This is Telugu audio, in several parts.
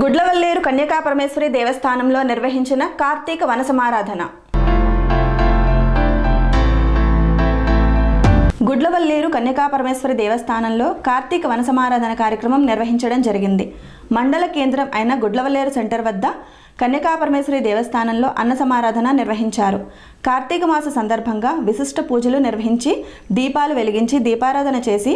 గుడ్లవల్లేరు కన్యకాపరమేశ్వరి దేవస్థానంలో నిర్వహించిన కార్తీక వనసమారాధన. గుడ్లవల్లేరు కన్యకాపరమేశ్వరి దేవస్థానంలో కార్తీక వనసమారాధన కార్యక్రమం నిర్వహించడం జరిగింది. మండల కేంద్రం అయిన గుడ్లవల్లేరు సెంటర్ వద్ద కన్యకాపరమేశ్వరి దేవస్థానంలో అన్న సమారాధన నిర్వహించారు. కార్తీక మాస సందర్భంగా విశిష్ట పూజలు నిర్వహించి దీపాలు వెలిగించి దీపారాధన చేసి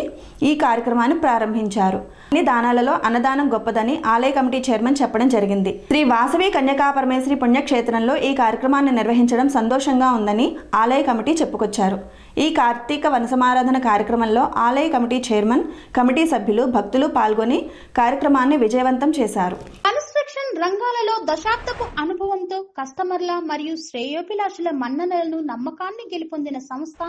ఈ కార్యక్రమాన్ని ప్రారంభించారు. అన్ని దానాలలో అన్నదానం గొప్పదని ఆలయ కమిటీ చైర్మన్ చెప్పడం జరిగింది. శ్రీ వాసవి కన్యకాపరమేశ్వరి పుణ్యక్షేత్రంలో ఈ కార్యక్రమాన్ని నిర్వహించడం సంతోషంగా ఉందని ఆలయ కమిటీ చెప్పుకొచ్చారు. ఈ కార్తీక వనసమారాధన కార్యక్రమంలో ఆలయ కమిటీ చైర్మన్ కమిటీ సభ్యులు భక్తులు పాల్గొని కార్యక్రమాన్ని విజయవంతం చేశారు. దశాబ్దపు అనుభవంతో కస్టమర్ల మరియు శ్రేయోభిలాషుల మన్ననలను నమ్మకాన్ని గెలుపొందిన సంస్థ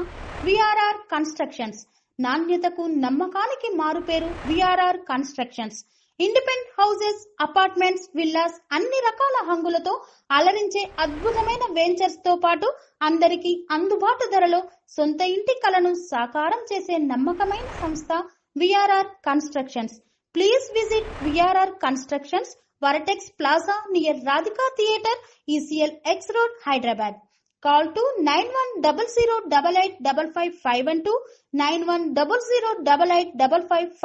విఆర్ఆర్ కన్స్ట్రక్షన్స్. నాణ్యతకు నమ్మకానికి మారుపేరు VRR constructions. Independent houses apartments villas అన్ని రకాల హంగులతో అలరించే అద్భుతమైన వెంచర్స్తో పాటు అందరికీ అందుబాటు ధరలో సొంత ఇంటి కలను సాకారం చేసే నమ్మకమైన సంస్థ VRR constructions. Please visit VRR constructions Varatex Plaza near Radhika Theatre, ECL X Road, Hyderabad. Call to 9100885551 to 91008855